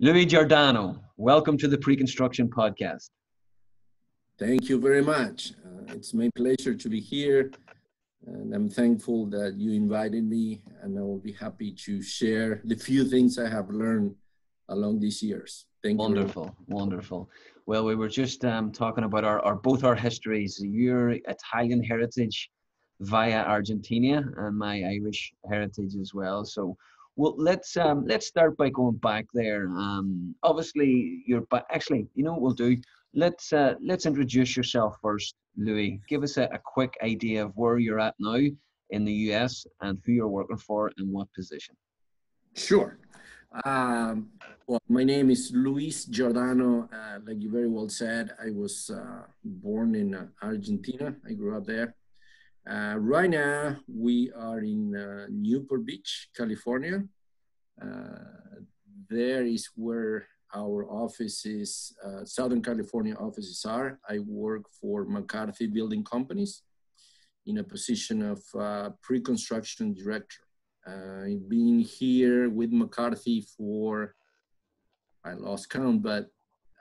Luis Giordano, welcome to the Pre-Construction Podcast. Thank you very much. Uh, it's my pleasure to be here, and I'm thankful that you invited me, and I will be happy to share the few things I have learned along these years. Thank wonderful, you. Wonderful, wonderful. Well, we were just um, talking about our, our both our histories, your Italian heritage via Argentina and my Irish heritage as well. So well, let's um, let's start by going back there. Um, obviously, you're but actually, you know what we'll do? Let's uh, let's introduce yourself first, Luis. Give us a, a quick idea of where you're at now in the US and who you're working for and what position. Sure. Um, well, my name is Luis Giordano. Uh, like you very well said, I was uh, born in uh, Argentina. I grew up there. Uh, right now, we are in uh, Newport Beach, California. Uh, there is where our offices, uh, Southern California offices are. I work for McCarthy Building Companies in a position of uh, pre-construction director. I've been here with McCarthy for, I lost count, but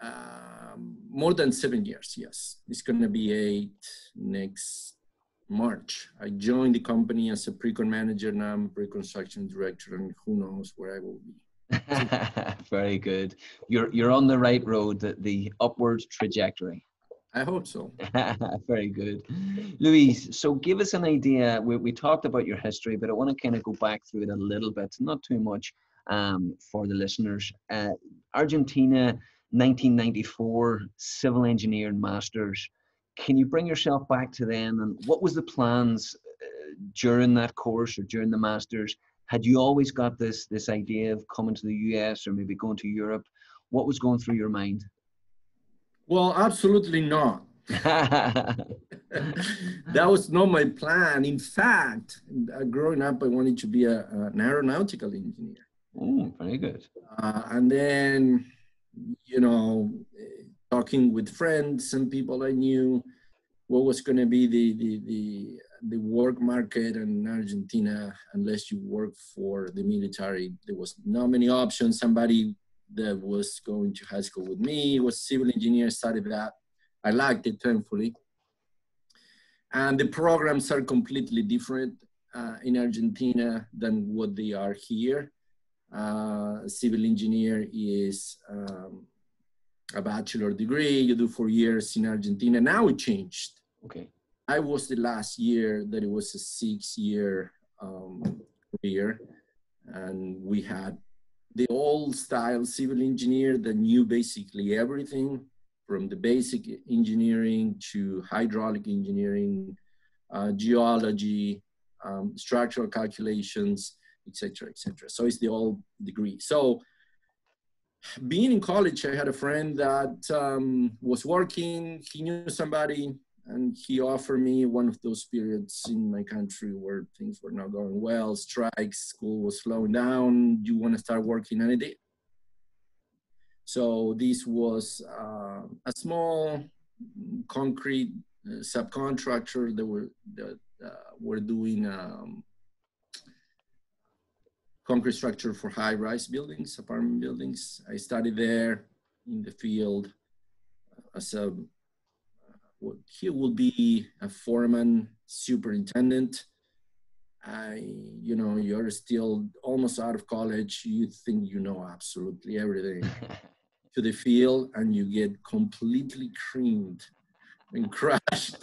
um, more than seven years, yes. It's gonna be eight next March. I joined the company as a pre-con manager. Now I'm pre-construction director, and who knows where I will be. Very good. You're you're on the right road, the, the upward trajectory. I hope so. Very good. Luis, so give us an idea. We, we talked about your history, but I want to kind of go back through it a little bit, not too much um, for the listeners. Uh, Argentina, 1994, civil engineering masters can you bring yourself back to then and what was the plans uh, during that course or during the masters? Had you always got this this idea of coming to the us or maybe going to europe? What was going through your mind? Well absolutely not. That was not my plan. In fact uh, growing up i wanted to be a, an aeronautical engineer. Oh very good. Uh, and then you know talking with friends and people I knew what was going to be the, the, the, the work market in Argentina unless you work for the military. There was not many options. Somebody that was going to high school with me was civil engineer, studied that. I liked it, thankfully. And the programs are completely different uh, in Argentina than what they are here. Uh, civil engineer is um, a bachelor degree. You do four years in Argentina. Now it changed. Okay. I was the last year that it was a six-year um, career, and we had the old style civil engineer that knew basically everything from the basic engineering to hydraulic engineering, uh, geology, um, structural calculations, etc., etc. So it's the old degree. So being in college, I had a friend that um, was working. He knew somebody, and he offered me one of those periods in my country where things were not going well, strikes, school was slowing down. Do you want to start working? And I did. So this was uh, a small concrete uh, subcontractor that were that uh, were doing um, concrete structure for high-rise buildings, apartment buildings. I studied there in the field as a, what he will be a foreman, superintendent. I, you know, you're still almost out of college. You think you know absolutely everything to the field, and you get completely creamed and crushed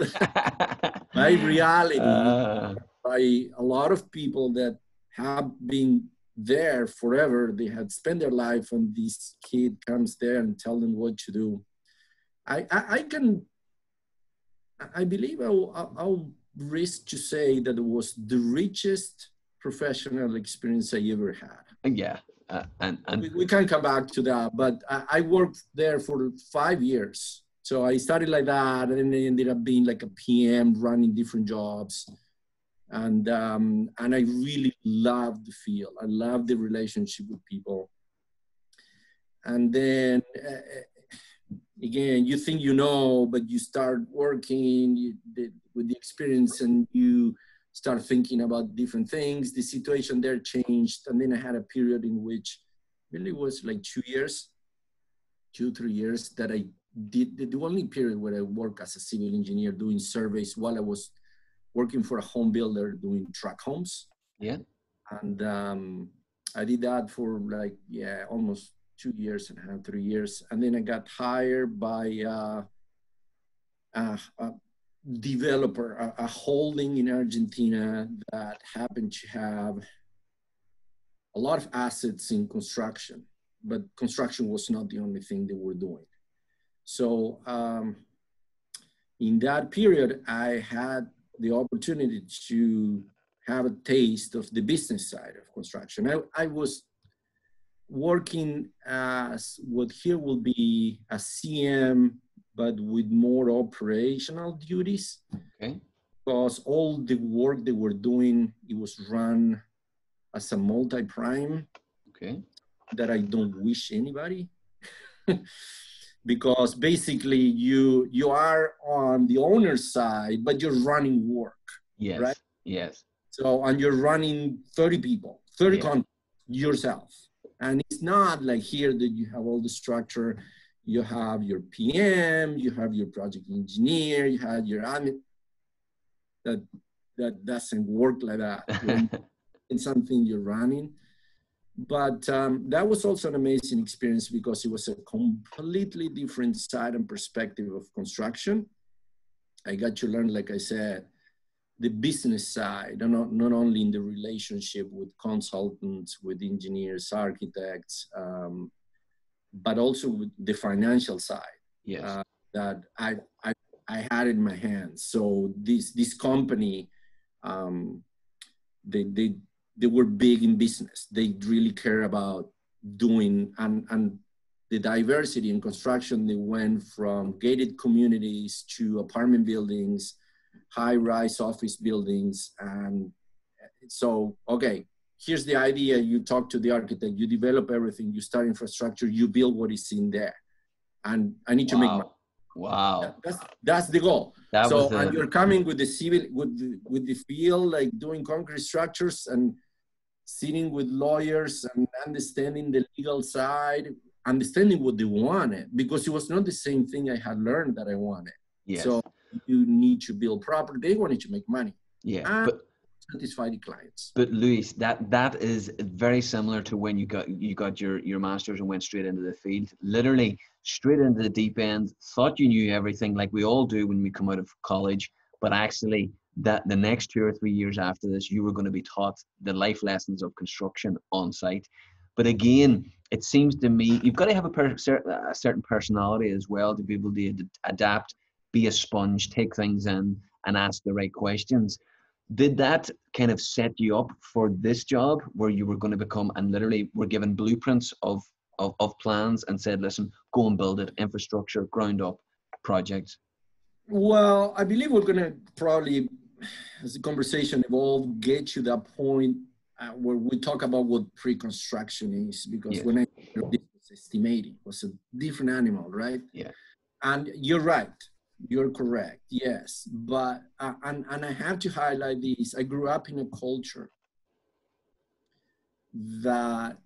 by reality, uh. by a lot of people that have been there forever. They had spent their life, and this kid comes there and tell them what to do. I, I, I can, I believe I'll, I'll risk to say that it was the richest professional experience I ever had. Yeah. Uh, and, and we, we, can come back to that, but I, I, worked there for five years. So I started like that, and I ended up being like a PM, running different jobs and um, and I really love the field. I love the relationship with people. And then uh, again, you think you know, but you start working you, the, with the experience, and you start thinking about different things. The situation there changed, and then I had a period in which really was like two years, two, three years that I did the, the only period where I worked as a civil engineer doing surveys while I was working for a home builder doing track homes. Yeah. And um, I did that for like, yeah, almost two years and a half, three years. And then I got hired by uh, a, a developer, a, a holding in Argentina that happened to have a lot of assets in construction, but construction was not the only thing they were doing. So um, in that period, I had the opportunity to have a taste of the business side of construction. I, I was working as what here will be a CM, but with more operational duties. Okay. Because all the work they were doing, it was run as a multi-prime. Okay. That I don't wish anybody. because basically you you are on the owner's side, but you're running work. Yes. Right? Yes. So and you're running 30 people, 30 Yeah. con yourself. And it's not like here that you have all the structure. You have your PM, you have your project engineer, you have your admin. That that doesn't work like that in something you're running. But um, that was also an amazing experience because it was a completely different side and perspective of construction. I got to learn, like I said, the business side, and not, not only in the relationship with consultants, with engineers, architects, um, but also with the financial side yes. uh, that I, I, I had in my hands. So this, this company, um, they, they, they were big in business. They really care about doing and, and the diversity in construction. They went from gated communities to apartment buildings, high-rise office buildings, and so okay. Here's the idea. You talk to the architect. You develop everything. You start infrastructure. You build what is in there, and I need to make. wow. money. Wow. That's that's the goal. That so and you're coming with the civil with the, with the field like doing concrete structures and sitting with lawyers and understanding the legal side understanding what they wanted because it was not the same thing i had learned that i wanted yes. so you need to build property they wanted to make money yeah. and But satisfy the clients But Luis, that that is very similar to when you got you got your your masters and went straight into the field. Literally straight into the deep end. Thought you knew everything, like we all do when we come out of college. But actually, that the next two or three years after this, you were going to be taught the life lessons of construction on site. But again, it seems to me you've got to have a, per, a certain personality as well to be able to ad- adapt, be a sponge, take things in, and ask the right questions. Did that kind of set you up for this job where you were going to become and literally were given blueprints of, of, of plans and said listen go and build it. Infrastructure ground up projects well i believe we're going to probably as the conversation evolved, get to that point uh, where we talk about what pre-construction is because when i was estimating it was a different animal right? Yeah. and you're right. You're correct. Yes. But uh, and and i have to highlight this. I grew up in a culture that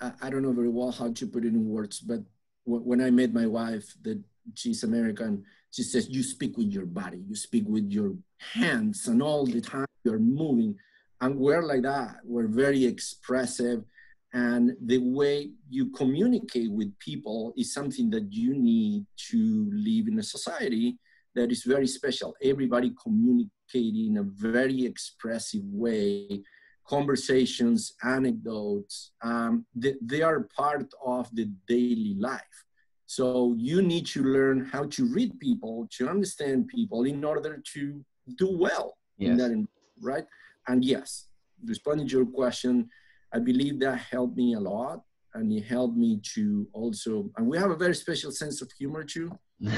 I, I don't know very well how to put it in words but w- when i met my wife that she's american she says you speak with your body you speak with your hands and all the time you're moving. And we're like that. We're very expressive. And the way you communicate with people is something that you need to live in a society that is very special. Everybody communicate in a very expressive way conversations anecdotes um, they, they are part of the daily life so you need to learn how to read people, to understand people in order to do well in that, right? And yes, responding to your question, I believe that helped me a lot. And it helped me to also, and we have a very special sense of humor too.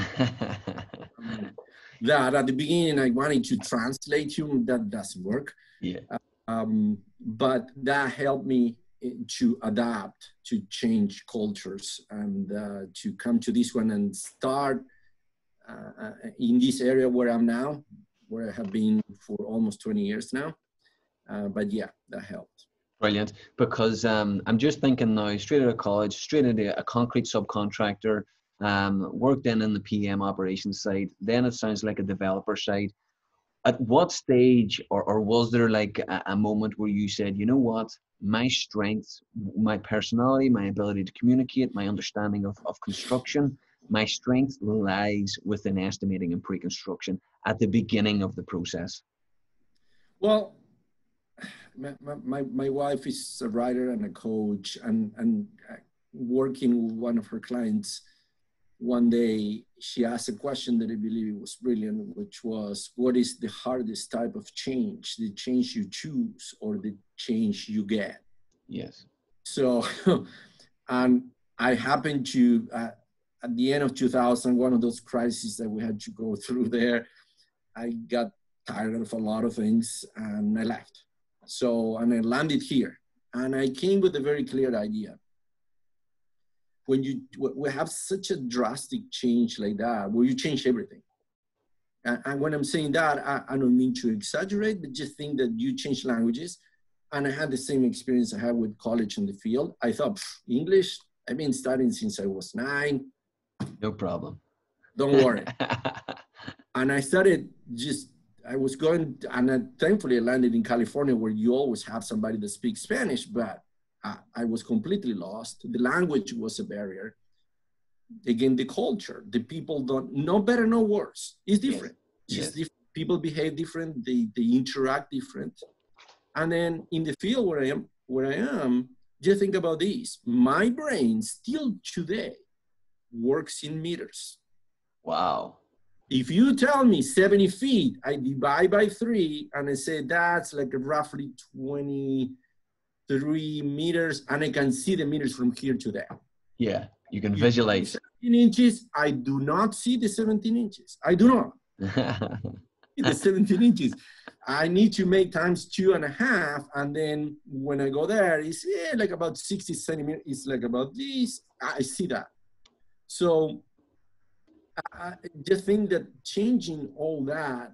Um, that at the beginning I wanted to translate humor, that doesn't work. yeah Um, but that helped me to adapt to change cultures and uh, to come to this one and start uh, uh, in this area where I'm now, where I have been for almost 20 years now. Uh, but yeah, that helped. Brilliant. Because um, I'm just thinking now, straight out of college, straight into a concrete subcontractor, um, worked in in the PM operations side. Then it sounds like a developer side. At what stage, or, or was there like a, a moment where you said, you know what, my strengths, my personality, my ability to communicate, my understanding of, of construction, my strength lies within estimating and pre-construction at the beginning of the process? Well, my, my, my wife is a writer and a coach and, and uh, working with one of her clients one day she asked a question that i believe was brilliant which was what is the hardest type of change the change you choose or the change you get yes so and i happened to uh, at the end of 2000 one of those crises that we had to go through there i got tired of a lot of things and i left so, and I landed here. And I came with a very clear idea. When you we have such a drastic change like that, where you change everything. And, and when I'm saying that, I, I don't mean to exaggerate, but just think that you change languages. And I had the same experience I had with college in the field. I thought, English, I've been studying since I was nine. No problem. Don't worry. and I started just I was going, and I, thankfully I landed in California where you always have somebody that speaks Spanish, but I, I was completely lost. The language was a barrier. Again, the culture, the people don't, no better, no worse. It's different. Yes. Just yes. different. People behave different. They, they interact different. And then in the field where I am, where I am, just think about this. My brain still today works in meters. Wow. If you tell me 70 feet, I divide by three and I say that's like roughly 23 meters, and I can see the meters from here to there. Yeah, you can visualize. 17 inches, I do not see the 17 inches. I do not. the 17 inches. I need to make times two and a half, and then when I go there, it's yeah, like about 60 centimeters. It's like about this. I see that. So I just think that changing all that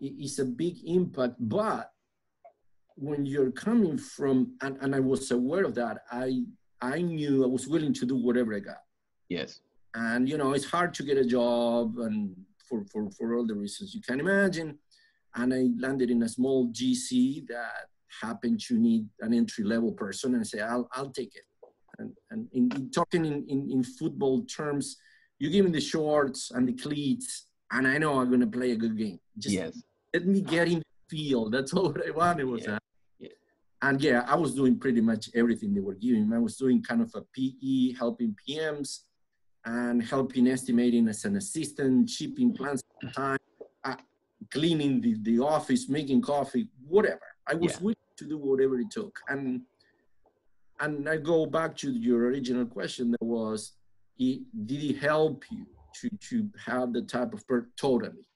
is a big impact. But when you're coming from, and, and I was aware of that, I I knew I was willing to do whatever I got. Yes. And you know, it's hard to get a job, and for for for all the reasons you can imagine. And I landed in a small GC that happened to need an entry level person, and say, I'll I'll take it. And and in, in talking in, in in football terms you give me the shorts and the cleats, and I know I'm going to play a good game. Just yes. let me get in field. That's all I wanted was that. Yeah. And yeah, I was doing pretty much everything they were giving. I was doing kind of a PE, helping PMs, and helping estimating as an assistant, shipping plans at time, uh, cleaning the, the office, making coffee, whatever. I was yeah. willing to do whatever it took. And and I go back to your original question that was he, did he help you to, to have the type of per totally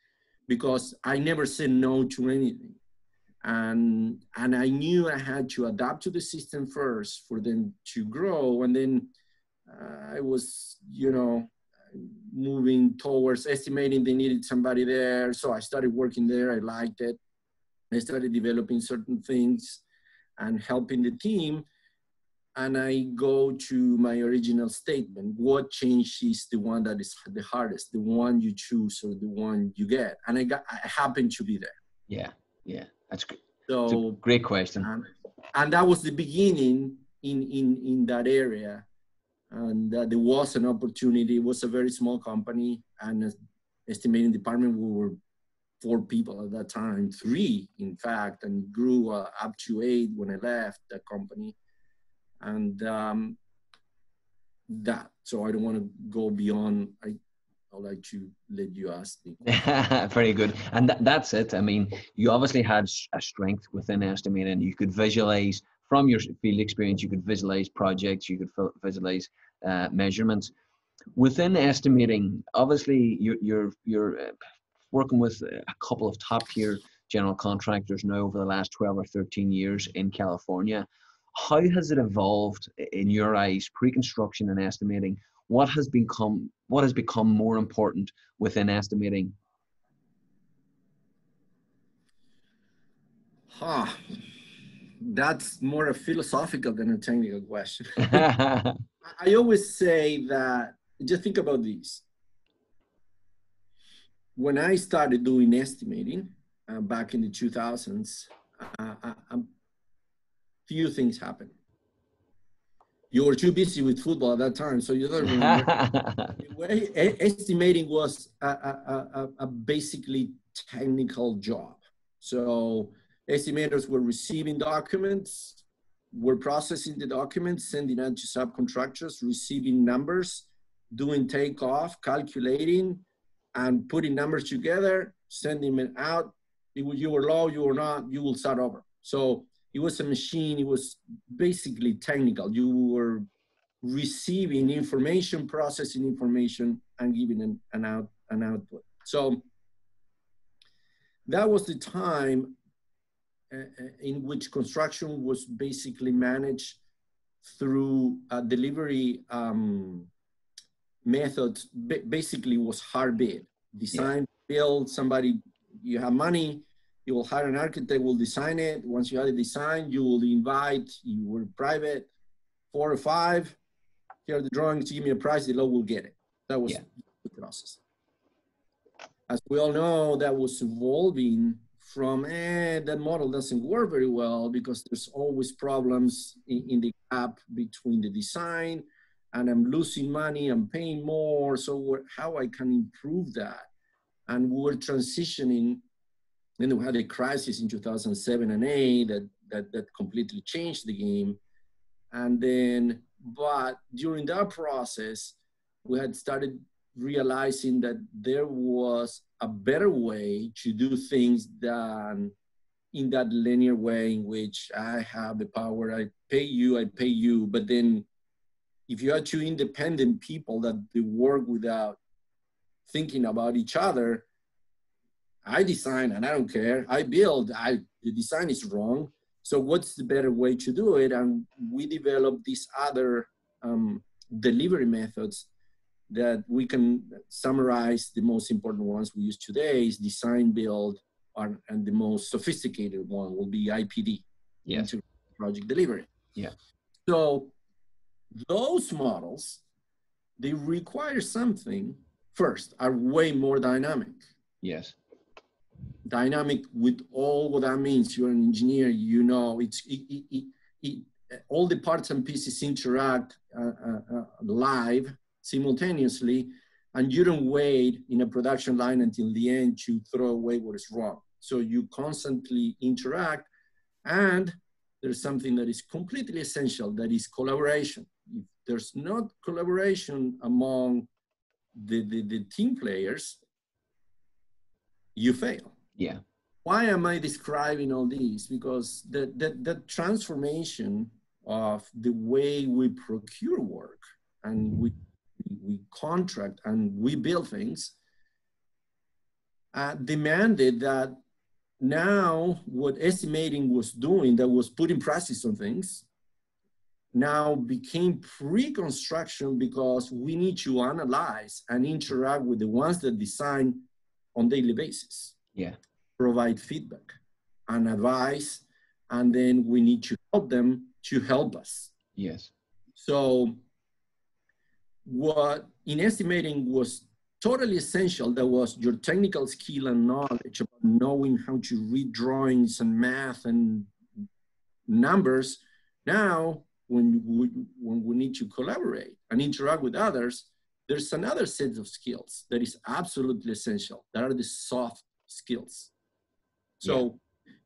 because i never said no to anything. And and i knew i had to adapt to the system first for them to grow. And then uh, i was you know moving towards estimating they needed somebody there. So i started working there. I liked it. I started developing certain things and helping the team and I go to my original statement. What change is the one that is the hardest, the one you choose or the one you get? And I got, I happen to be there. Yeah, yeah, that's great. So great question. And, and, that was the beginning in in in that area, and uh, there was an opportunity. It was a very small company, and estimating department we were four people at that time, three in fact, and grew uh, up to eight when I left the company and um, that. So I don't want to go beyond. I I'd like to let you ask me. Very good, and th- that's it. I mean, you obviously had a strength within estimating. You could visualize from your field experience. You could visualize projects. You could visualize uh, measurements within estimating. Obviously, you're you're you're uh, working with a couple of top tier general contractors now over the last 12 or 13 years in California. How has it evolved in your eyes, pre-construction and estimating? What has become what has become more important within estimating? Huh. that's more a philosophical than a technical question. I always say that just think about this. When I started doing estimating uh, back in the 2000s, uh, a few things happened. You were too busy with football at that time, so you don't remember. estimating was a, a, a basically technical job. So estimators were receiving documents, were processing the documents, sending out to subcontractors, receiving numbers, doing takeoff, calculating, and putting numbers together, sending them out. If you were low, you were not, you will start over. So it was a machine, it was basically technical. You were receiving information, processing information, and giving an, an, out, an output. So that was the time uh, uh, in which construction was basically managed through a delivery um, method, basically was hard bid. Design, yeah. build, somebody, you have money, you will hire an architect, will design it. Once you have the design, you will invite, you were private, four or five, here are the drawings, give me a price, the low will get it. That was yeah. the process. As we all know, that was evolving from eh, that model doesn't work very well because there's always problems in, in, the gap between the design and I'm losing money, I'm paying more. So how I can improve that? And we were transitioning. Then we had a crisis in 2007 and 8 that, that, that completely changed the game. And then, but during that process, we had started realizing that there was a better way to do things than in that linear way in which I have the power, I pay you, I pay you. But then if you are two independent people that they work without thinking about each other, I design and I don't care. I build, I the design is wrong. So what's the better way to do it? And we develop these other um, delivery methods that we can summarize the most important ones we use today is design build and the most sophisticated one will be IPD yes. project delivery. Yeah. So those models, they require something first, are way more dynamic. Yes. Dynamic with all what that means. You're an engineer, you know, it's it, it, it, all the parts and pieces interact uh, uh, uh, live simultaneously, and you don't wait in a production line until the end to throw away what is wrong. So you constantly interact, and there's something that is completely essential, that is collaboration. If there's not collaboration among the, the, the team players, you fail. Yeah. Why am I describing all these? Because the, the, the transformation of the way we procure work and we we contract and we build things, uh, demanded that now what estimating was doing that was putting prices on things now became pre-construction because we need to analyze and interact with the ones that design on daily basis yeah provide feedback and advice and then we need to help them to help us. Yes. So what in estimating was totally essential that was your technical skill and knowledge about knowing how to read drawings and math and numbers. Now when we, when we need to collaborate and interact with others there's another set of skills that is absolutely essential. That are the soft skills so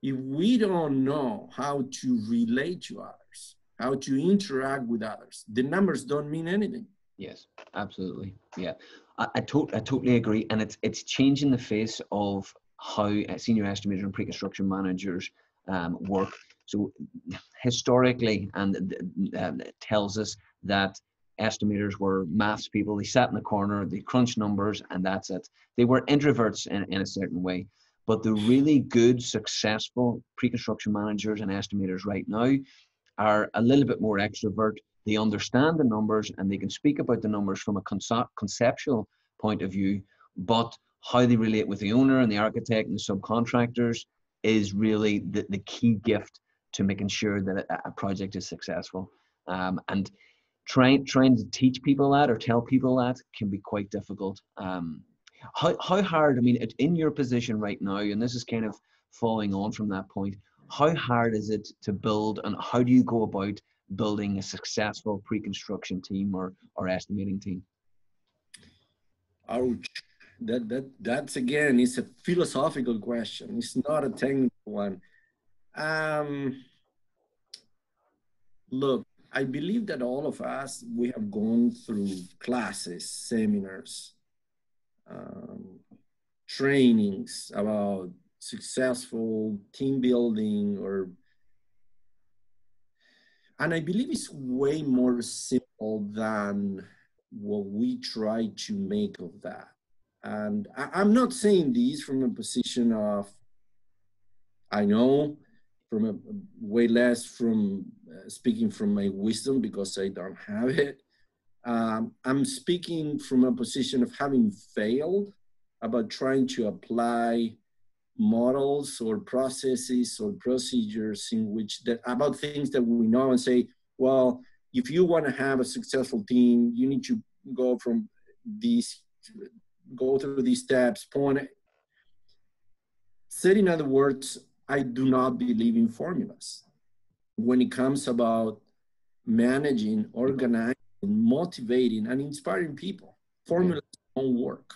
yeah. if we don't know how to relate to others how to interact with others the numbers don't mean anything Yes, absolutely. Yeah, I, I, to- I totally agree, and it's it's changing the face of how uh, senior estimator and pre-construction managers um, work. So historically, and uh, tells us that estimators were maths people. They sat in the corner, they crunched numbers, and that's it. They were introverts in, in a certain way. But the really good, successful pre-construction managers and estimators right now are a little bit more extrovert they understand the numbers and they can speak about the numbers from a conceptual point of view, but how they relate with the owner and the architect and the subcontractors is really the, the key gift to making sure that a, a project is successful. Um, and trying trying to teach people that or tell people that can be quite difficult. Um, how how hard? I mean, in your position right now, and this is kind of following on from that point. How hard is it to build, and how do you go about building a successful pre-construction team or or estimating team? Ouch. That that that's again it's a philosophical question. It's not a technical one. Um, look, I believe that all of us we have gone through classes, seminars, um, trainings about successful team building or and I believe it's way more simple than what we try to make of that. And I, am not saying these from a position of, I know, from a way less from uh, speaking from my wisdom because I don't have it. Um, I'm speaking from a position of having failed about trying to apply models or processes or procedures in which that about things that we know and say, well, if you want to have a successful team, you need to go from these, go through these steps, point. Said in other words, I do not believe in formulas. When it comes about managing, organizing, motivating, and inspiring people, formulas don't work.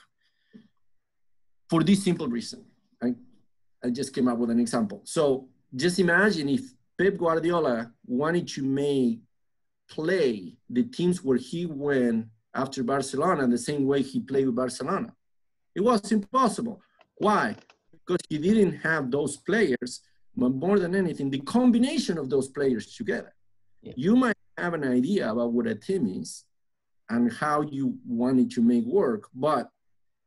For this simple reason, I, I just came up with an example. So just imagine if Pep Guardiola wanted to make play the teams where he went after Barcelona the same way he played with Barcelona. It was impossible. Why? Because he didn't have those players, but more than anything, the combination of those players together. Yeah. You might have an idea about what a team is and how you want it to make work, but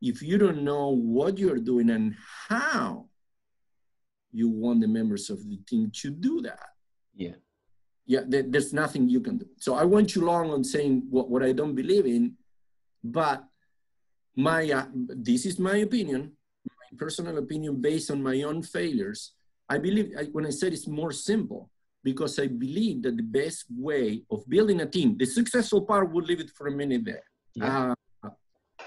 if you don't know what you're doing and how you want the members of the team to do that, yeah, yeah, there's nothing you can do. So I went too long on saying what, what I don't believe in, but my uh, this is my opinion, my personal opinion based on my own failures. I believe I, when I said it's more simple because I believe that the best way of building a team, the successful part, we'll leave it for a minute there. Yeah. Uh,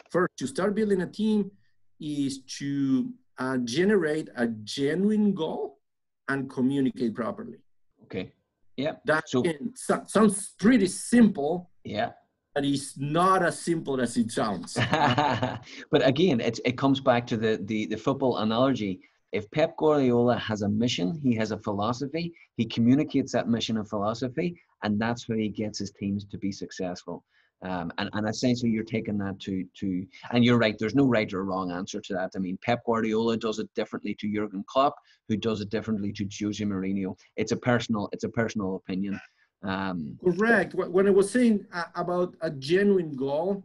first, to start building a team is to uh, generate a genuine goal and communicate properly. Okay. Yeah. That so, sounds pretty simple. Yeah. But it's not as simple as it sounds. but again, it, it comes back to the, the, the football analogy. If Pep Guardiola has a mission, he has a philosophy, he communicates that mission and philosophy, and that's how he gets his teams to be successful. Um, and, and essentially you're taking that to to and you're right there's no right or wrong answer to that. I mean pep guardiola does it differently to jurgen klopp who does it differently to jose mourinho. It's a personal it's a personal opinion. Um, correct. When i was saying uh, about a genuine goal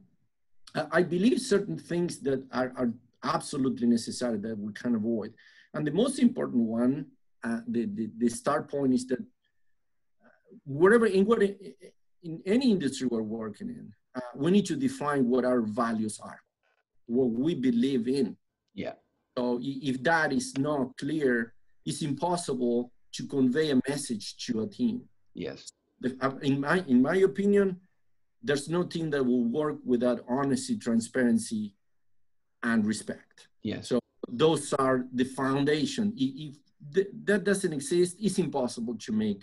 uh, i believe certain things that are, are absolutely necessary that we can avoid and the most important one uh, the, the, the start point is that uh, whatever in what in any industry we're working in, uh, we need to define what our values are, what we believe in. Yeah. So if that is not clear, it's impossible to convey a message to a team. Yes. Uh, in my in my opinion, there's no team that will work without honesty, transparency, and respect. Yes. So those are the foundation. If that doesn't exist, it's impossible to make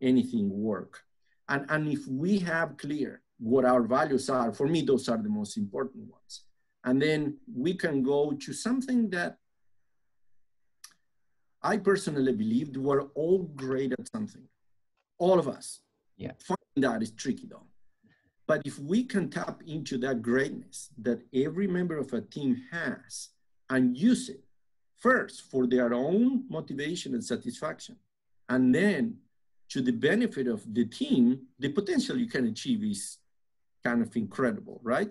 anything work. And, and if we have clear what our values are, for me, those are the most important ones. And then we can go to something that I personally believe we're all great at something. All of us. Yeah. Finding that is tricky though. But if we can tap into that greatness that every member of a team has and use it first for their own motivation and satisfaction, and then to the benefit of the team, the potential you can achieve is kind of incredible, right?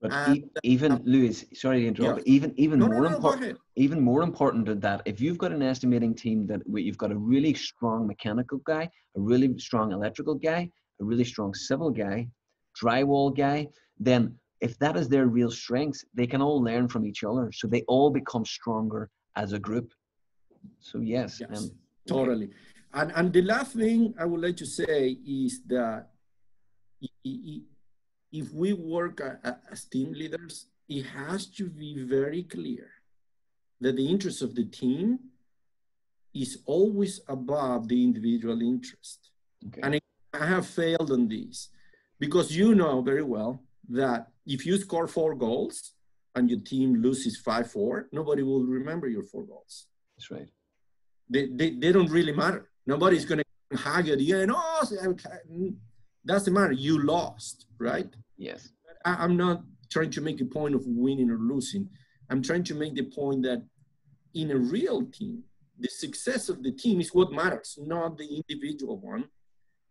But and, even uh, Luis, sorry to interrupt. Yeah. Even even no, more no, no, important, even more important than that, if you've got an estimating team that you've got a really strong mechanical guy, a really strong electrical guy, a really strong civil guy, drywall guy, then if that is their real strengths, they can all learn from each other. So they all become stronger as a group. So yes, yes um, totally. And, and the last thing I would like to say is that if we work as team leaders, it has to be very clear that the interest of the team is always above the individual interest. Okay. And I have failed on this because you know very well that if you score four goals and your team loses 5 4, nobody will remember your four goals. That's right. They, they, they don't really matter. Nobody's going to hug you again. Oh, mm. doesn't matter. You lost, right? Yes. I, I'm not trying to make a point of winning or losing. I'm trying to make the point that in a real team, the success of the team is what matters, not the individual one.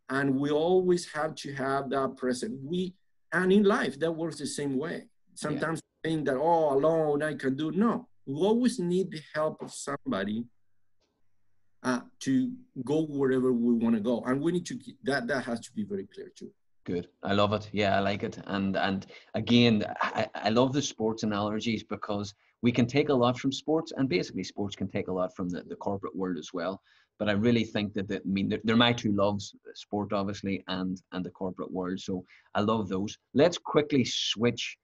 And we always have to have that present. We and in life that works the same way. Sometimes yeah. think that oh alone I can do no. We always need the help of somebody uh, to go wherever we want to go, and we need to that that has to be very clear too. Good. I love it. Yeah, I like it. And and again, I, I love the sports analogies because we can take a lot from sports, and basically sports can take a lot from the, the corporate world as well. But I really think that, that I mean they're, they're my two loves, sport obviously, and and the corporate world. So I love those. Let's quickly switch.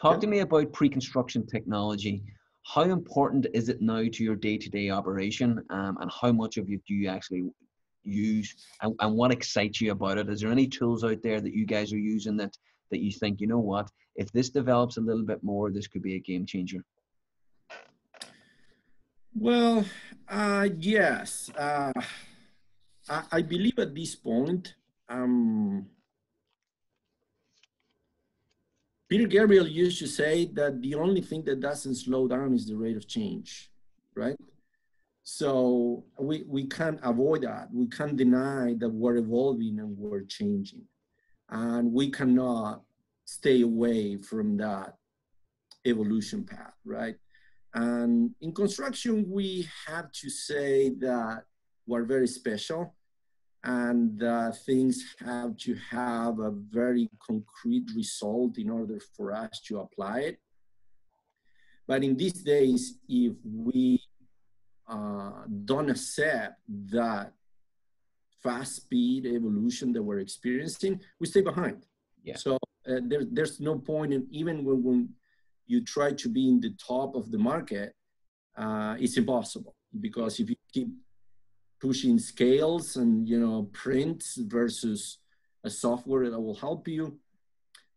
Talk to me about pre-construction technology. How important is it now to your day-to-day operation, um, and how much of it do you actually use, and, and what excites you about it? Is there any tools out there that you guys are using that that you think, you know what, if this develops a little bit more, this could be a game changer? Well, uh, yes. Uh, I, I, believe at this point, um, Peter Gabriel used to say that the only thing that doesn't slow down is the rate of change, right? So we, we can't avoid that. We can't deny that we're evolving and we're changing. And we cannot stay away from that evolution path, right? And in construction, we have to say that we're very special and things have to have a very concrete result in order for us to apply it. But in these days, if we uh, don't accept that fast speed evolution that we're experiencing, we stay behind. Yeah. So uh, there, there's no point in even when, when you try to be in the top of the market, uh, it's impossible because if you keep pushing scales and you know prints versus a software that will help you,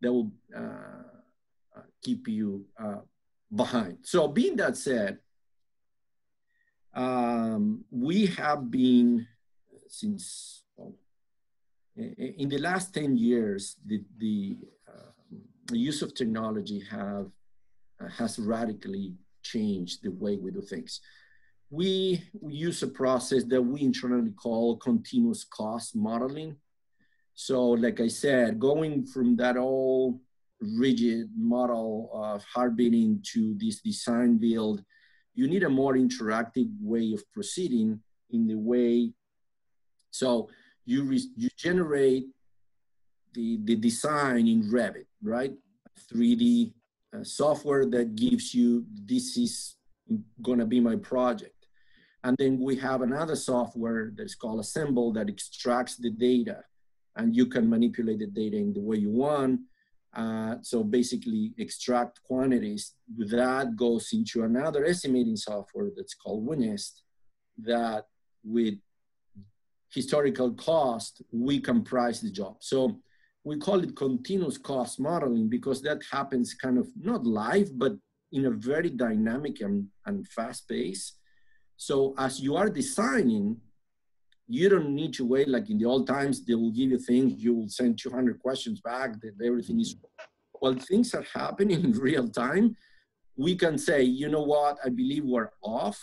that will uh, uh keep you uh, behind. So, being that said, um, we have been since well, in the last 10 years, the, the, uh, the use of technology have has radically changed the way we do things. We, use a process that we internally call continuous cost modeling. So, like I said, going from that old rigid model of hard bidding to this design build, you need a more interactive way of proceeding in the way. So you you generate the the design in Revit, right? 3D uh, software that gives you this is going to be my project. And then we have another software that's called Assemble that extracts the data and you can manipulate the data in the way you want. Uh, so basically extract quantities. That goes into another estimating software that's called WinEst that with historical cost, we can price the job. So we call it continuous cost modeling because that happens kind of not live, but in a very dynamic and, and fast pace. So as you are designing, you don't need to wait like in the old times, they will give you things, you will send 200 questions back, that everything is, well, things are happening in real time. We can say, you know what, I believe we're off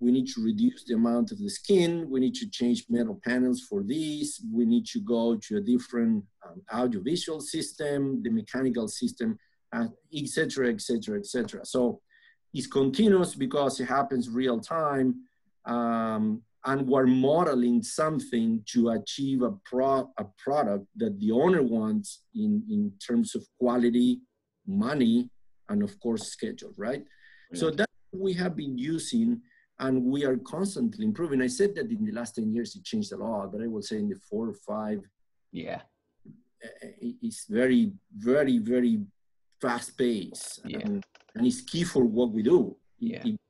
we need to reduce the amount of the skin, we need to change metal panels for this, we need to go to a different um, audiovisual system, the mechanical system, etc., etc., etc. So it's continuous because it happens real time, um, and we're modeling something to achieve a, pro a product that the owner wants in, in terms of quality, money, and of course schedule, right? right. So that we have been using and we are constantly improving. I said that in the last 10 years it changed a lot, but I will say in the four or five, yeah, eh, eh, it's very, very, very fast pace. Yeah. And, and it's key for what we do. Yeah. It-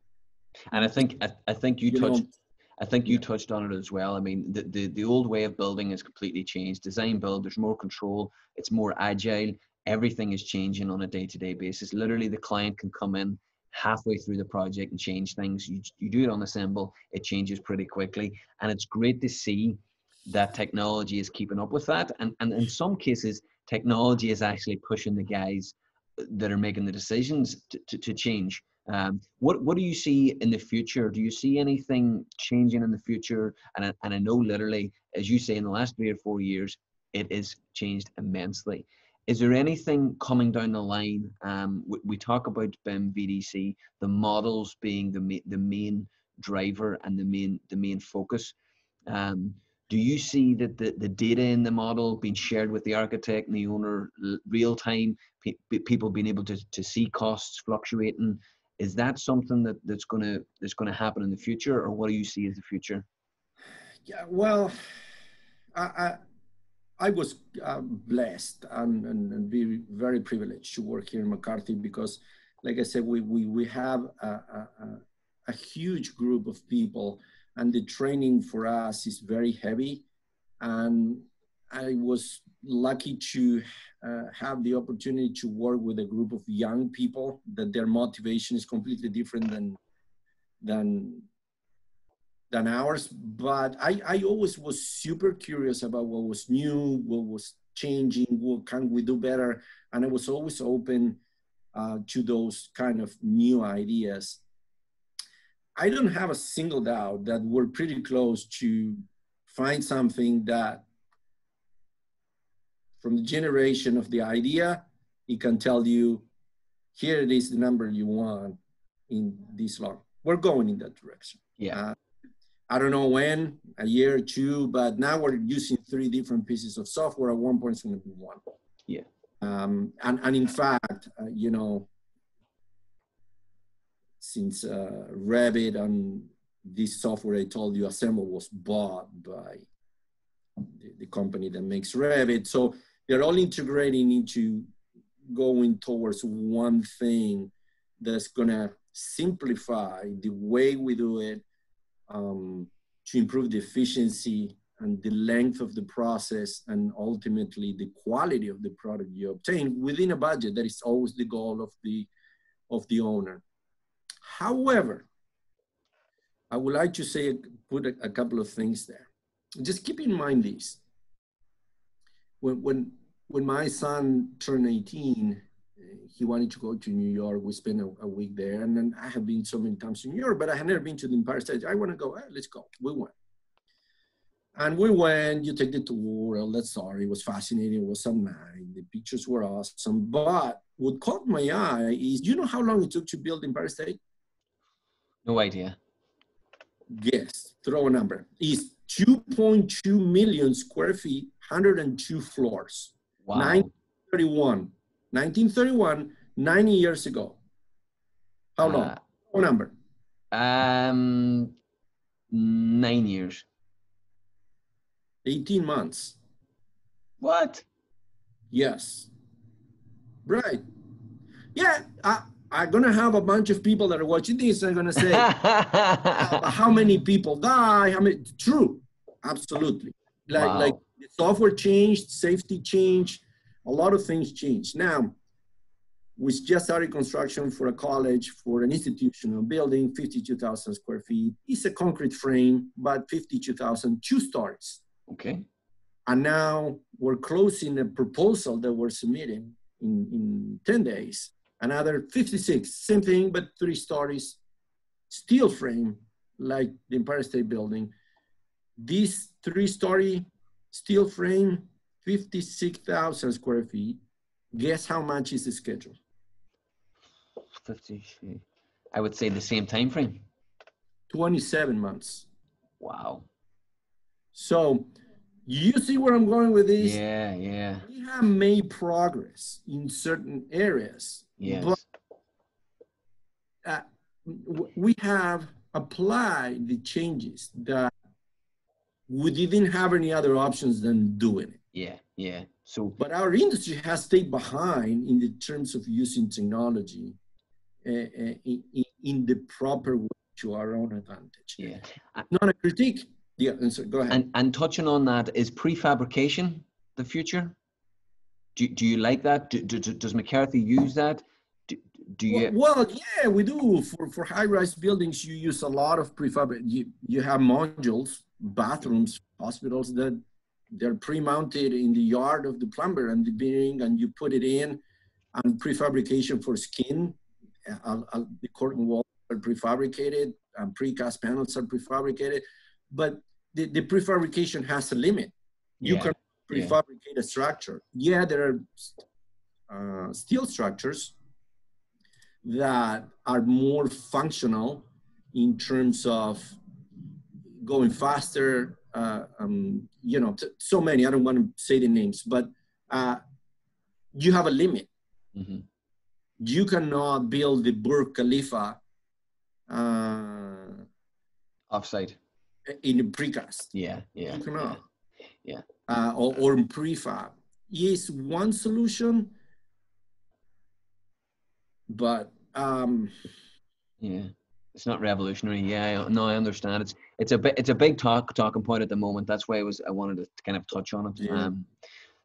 and I think I, I think you you know, touched I think you touched on it as well. I mean, the, the, the old way of building is completely changed. Design build, there's more control, it's more agile. Everything is changing on a day to day basis. Literally, the client can come in halfway through the project and change things. You, you do it on assemble, it changes pretty quickly. And it's great to see that technology is keeping up with that. And, and in some cases, technology is actually pushing the guys that are making the decisions to, to, to change. Um, what what do you see in the future? Do you see anything changing in the future? And I, and I know literally, as you say, in the last three or four years, it has changed immensely. Is there anything coming down the line? Um, we, we talk about BIM VDC, the models being the ma- the main driver and the main the main focus. Um, do you see that the, the data in the model being shared with the architect and the owner real time? Pe- pe- people being able to, to see costs fluctuating is that something that that's going to that's to happen in the future or what do you see as the future Yeah, well, I I, was uh, blessed and, and, and be very privileged to work here in McCarthy because, like I said, we we, we have a, a, a- a huge group of people, and the training for us is very heavy, and I was lucky to uh, have the opportunity to work with a group of young people that their motivation is completely different than than than ours. But I, I always was super curious about what was new, what was changing, what can we do better, and I was always open uh, to those kind of new ideas. I don't have a single doubt that we're pretty close to find something that from the generation of the idea, it can tell you, here it is the number you want in this long. We're going in that direction. yeah Uh, I don't know when, a year or two, but now we're using three different pieces of software. At one point, it's going to be one. Yeah. Um, and, and in fact, uh, you know, since uh, Revit and this software I told you, Assemble was bought by the, the company that makes Revit. So they're all integrating into going towards one thing that's going to simplify the way we do it um, to improve the efficiency and the length of the process and ultimately the quality of the product you obtain within a budget that is always the goal of the of the owner. However i would like to say put a, a couple of things there. Just keep in mind this. When when when my son turned 18 he wanted to go to New York. We spent a, a, week there, and then I have been so many times to New York, but I had never been to the Empire State. I want to go. Eh, let's go. We went, and we went. You take the tour. Well, that's sorry. It was fascinating. It was some night. The pictures were awesome. But what caught my eye is, you know how long it took to build Empire State? no idea Guess. Throw a number. Is 2.2 million square feet, 102 floors. wow Nine- 31. 1931, 90 years ago. How long? Uh, What number? um nine years 18 months. what Yes. Right. Yeah, I, I'm going to have a bunch of people that are watching this. I'm going to say, uh, how many people die? How many? True. Absolutely. Like, Wow. like the software changed, safety changed, a lot of things changed. Now, we just started construction for a college, for an institutional building, 52,000 square feet. It's a concrete frame, but 52,000, two stories. okay And now we're closing a proposal that we're submitting in, in 10 days. Another 56, same thing, but three stories, steel frame, like the Empire State Building. This three story steel frame, 56,000 square feet. Guess how much is the schedule? 50 i would say the same time frame 27 months. wow So you see where I'm going with this? yeah yeah We have made progress in certain areas. yes But uh, we have applied the changes that we didn't have any other options than doing it. Yeah, yeah. So, but our industry has stayed behind in the terms of using technology uh, in, in, the proper way to our own advantage. Yeah, not a critique. Yeah, and so go ahead. And, and touching on that, is prefabrication the future? Do, do you like that? Do, do, does McCarthy use that? Do, do you? Well, well, yeah, we do. For for high rise buildings, you use a lot of prefab. You you have modules, bathrooms, hospitals that they're pre-mounted in the yard of the plumber and the bearing, and you put it in, and prefabrication for skin. Uh, uh, the curtain walls are prefabricated, and precast panels are prefabricated, but the, the prefabrication has a limit. You yeah. can prefabricate yeah. a structure. Yeah, there are uh, steel structures that are more functional in terms of going faster, uh, um, you know, so many. I don't want to say the names, but uh, you have a limit. Mm-hmm. You cannot build the Burj Khalifa uh, offsite in a precast. Yeah, yeah. You cannot. Yeah. Uh, or, or in prefab. Is one solution, but um, yeah it's not revolutionary. Yeah, no, I understand. It's it's a bit it's a big talk talking point at the moment. That's why I was I wanted to kind of touch on it. Yeah. Um,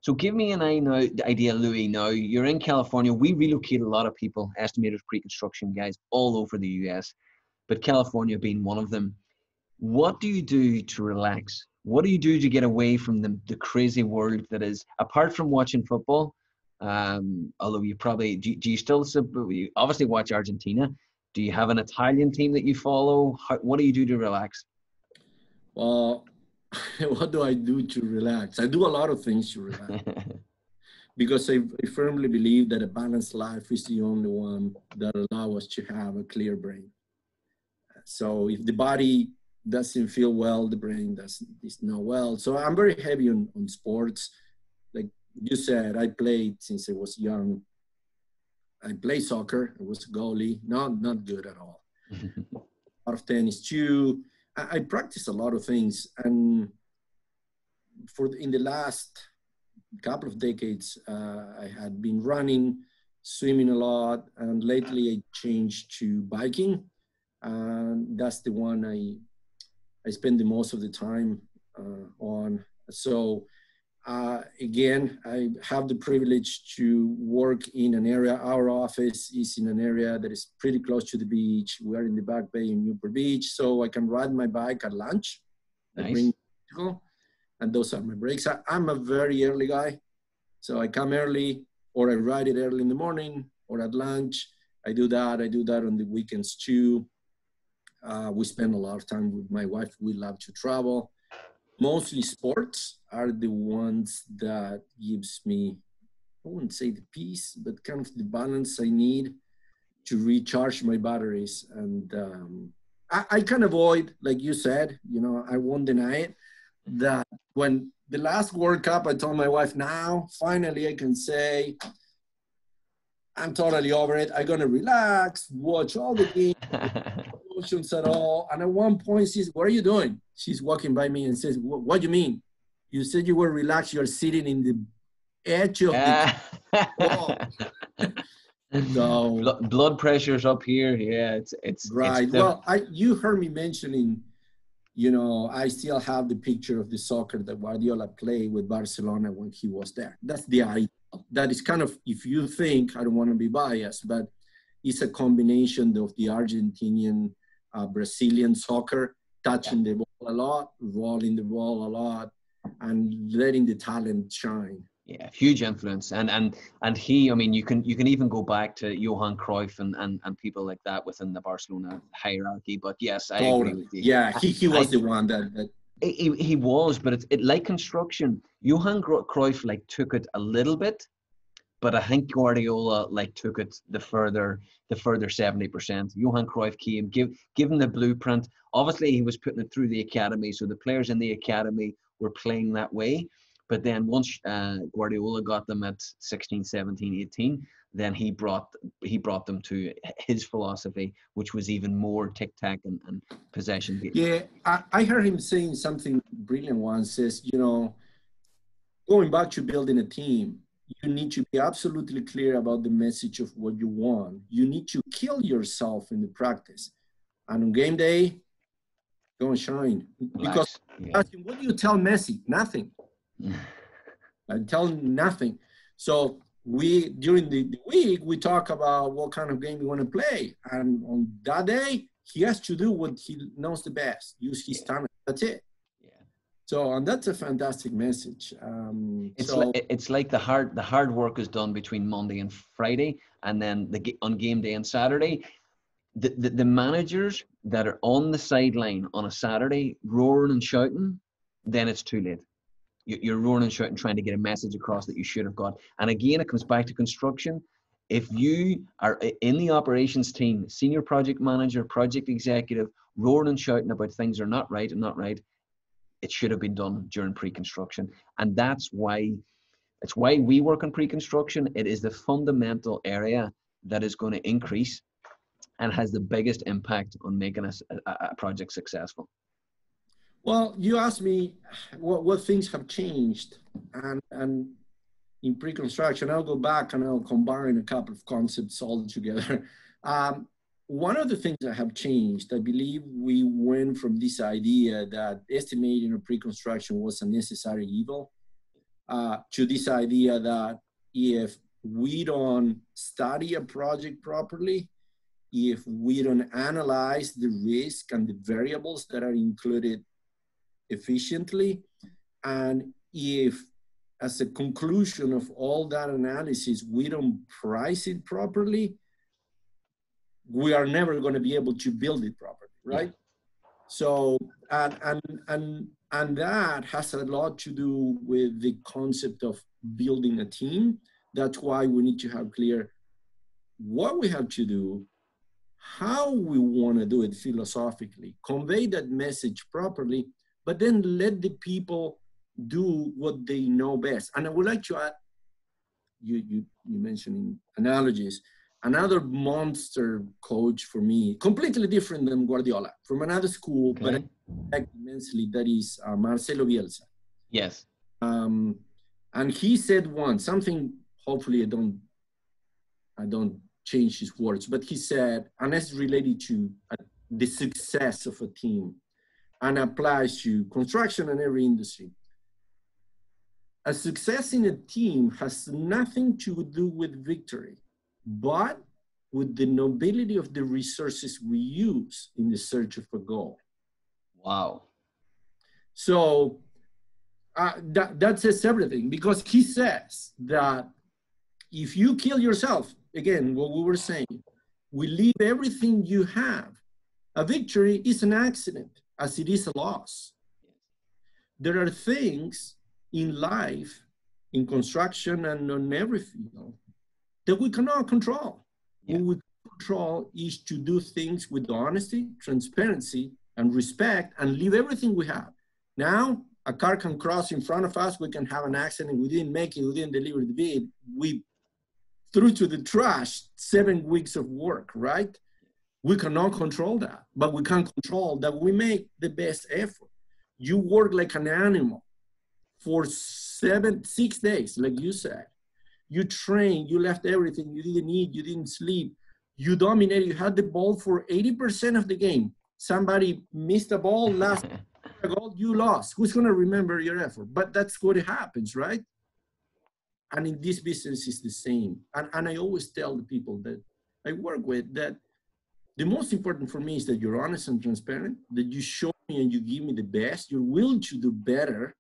so give me an idea, Luis. Now you're in California. We relocate a lot of people, estimators, pre-construction guys, all over the U.S., but California being one of them. What do you do to relax? What do you do to get away from the, the crazy world that is, apart from watching football? Um, although you probably do, do you still you obviously watch Argentina? Do you have an Italian team that you follow? How, what do you do to relax? Well, what do I do to relax? I do a lot of things to relax. because I, I, firmly believe that a balanced life is the only one that allow us to have a clear brain. So if the body doesn't feel well, the brain doesn't is not well. So I'm very heavy on, on sports. Like you said, I played since I was young. I play soccer. I was a goalie. Not not good at all. lot of tennis too. I, practice a lot of things, and for in the last couple of decades, uh, I had been running, swimming a lot, and lately I changed to biking. And that's the one I I spend the most of the time uh, on. So uh, again, I have the privilege to work in an area. Our office is in an area that is pretty close to the beach. We are in the back bay in Newport Beach, so I can ride my bike at lunch. Nice. and those are my breaks. I, I'm a very early guy, so I come early, or I ride it early in the morning, or at lunch. I do that. I do that on the weekends too. Uh, we spend a lot of time with my wife. We love to travel mostly sports are the ones that gives me i wouldn't say the peace but kind of the balance i need to recharge my batteries. And um, I, I can avoid like you said you know i won't deny it that when the last world cup i told my wife now finally i can say i'm totally over it. I'm gonna relax watch all the games emotions at all and at one point she's what are you doing she's walking by me and says, "What do you mean? You said you were relaxed. You're sitting in the edge of the ah. wall." so blood pressure's up here. Yeah, it's it's right. It's well, I you heard me mentioning. You know, I still have the picture of the soccer that Guardiola played with Barcelona when he was there. That's the idea. That is kind of, if you think, I don't want to be biased, but it's a combination of the Argentinian, uh, Brazilian soccer, touching yeah. the ball a lot, rolling the ball a lot, and letting the talent shine. Yeah, huge influence, and and and he. I mean, you can you can even go back to Johan Cruyff and and, and people like that within the Barcelona hierarchy. But yes, I oh, agree with you. Yeah, he, he was I, the one that, that he, he was, but it's it like construction. Johan Cruyff like took it a little bit, but I think Guardiola like took it the further the further seventy percent. Johan Cruyff came, give given the blueprint. Obviously, he was putting it through the academy, so the players in the academy were playing that way. But then once uh, Guardiola got them at 16, 17, 18, then he brought he brought them to his philosophy, which was even more tic tac and, and possession. Yeah, I, I heard him saying something brilliant once. Says you know, going back to building a team, you need to be absolutely clear about the message of what you want. You need to kill yourself in the practice, and on game day, go and shine. Because yeah. what do you tell Messi? Nothing. I tell nothing. So we during the, the week we talk about what kind of game we want to play, and on that day he has to do what he knows the best, use his yeah. talent. That's it. So and that's a fantastic message. Um, it's so, like, it's like the hard the hard work is done between Monday and Friday, and then the on game day and Saturday. The, the, the managers that are on the sideline on a Saturday roaring and shouting, then it's too late you're roaring and shouting trying to get a message across that you should have got and again it comes back to construction if you are in the operations team senior project manager project executive roaring and shouting about things are not right and not right it should have been done during pre-construction. And that's why it's why we work on pre-construction. It is the fundamental area that is going to increase and has the biggest impact on making us a, a project successful. Well, you asked me what, what things have changed, and, and in pre-construction, I'll go back and I'll combine a couple of concepts all together. Um, one of the things that have changed, I believe we went from this idea that estimating a pre-construction was a necessary evil uh, to this idea that if we don't study a project properly, if we don't analyze the risk and the variables that are included efficiently. And if, as a conclusion of all that analysis, we don't price it properly, we are never going to be able to build it properly, right? So, and, and, and, and that has a lot to do with the concept of building a team. That's why we need to have clear what we have to do, how we want to do it philosophically, convey that message properly, but then let the people do what they know best. And I would like to add, you, you, you mentioned analogies, another monster coach for me, completely different than Guardiola, from another school, okay. but I respect immensely, that is uh, Marcelo Bielsa. Yes. Um, and he said once, something, hopefully I don't, I don't change his words, but he said, and it's related to uh, the success of a team and applies to construction and every industry. A success in a team has nothing to do with victory, but with the nobility of the resources we use in the search of a goal. Wow. So uh, that, that says everything because he says that if you kill yourself, again, what we were saying, we leave everything you have. A victory is an accident as it is a loss. There are things in life, in construction and on every field, that we cannot control. Yeah. What we control is to do things with honesty, transparency, and respect, and leave everything we have. Now, a car can cross in front of us, we can have an accident, we didn't make it, we didn't deliver the bid, we threw to the trash seven weeks of work, right? We cannot control that, but we can control that we make the best effort. You work like an animal for seven, six days, like you said. You train, you left everything, you didn't eat, you didn't sleep, you dominated, you had the ball for 80% of the game. Somebody missed a ball last goal, you lost. Who's gonna remember your effort? But that's what happens, right? And in this business is the same. And, and I always tell the people that I work with that the most important for me is that you're honest and transparent, that you show me and you give me the best, you're willing to do better,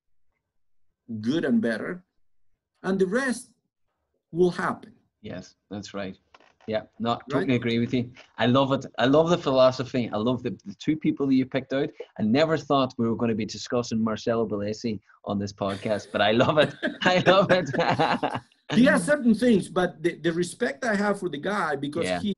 good and better, and the rest will happen. Yes, that's right. Yeah, no, totally right? agree with you. I love it. I love the philosophy. I love the, the two people that you picked out. I never thought we were going to be discussing Marcelo Bielsa on this podcast, but I love it. I love it. he has certain things, but the, the respect I have for the guy because yeah. he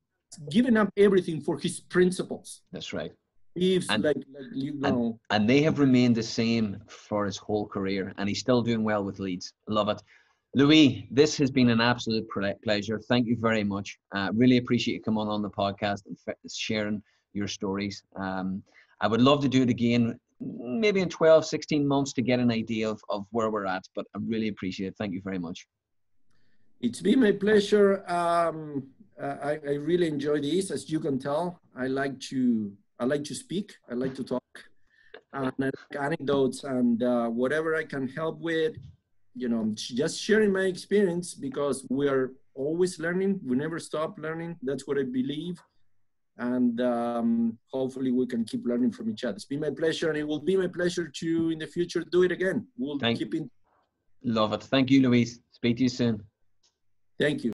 given up everything for his principles. That's right. If And- like, like you know, and they have remained the same for his whole career, and he's still doing well with Leeds. Love it. Luis, this has been an absolute pleasure. Thank you very much. Uh, really appreciate you coming on the podcast and sharing your stories. Um, I would love to do it again, maybe in 12, 16 months to get an idea of, of where we're at, but I really appreciate it. Thank you very much. It's been my pleasure. Um, I, I really enjoy this. As you can tell, I like to I like to speak. I like to talk, and I like anecdotes and uh, whatever I can help with. You know, just sharing my experience because we are always learning. We never stop learning. That's what I believe, and um, hopefully we can keep learning from each other. It's been my pleasure, and it will be my pleasure to in the future do it again. We'll Thank- keep in. Love it. Thank you, Luis. Speak to you soon. Thank you.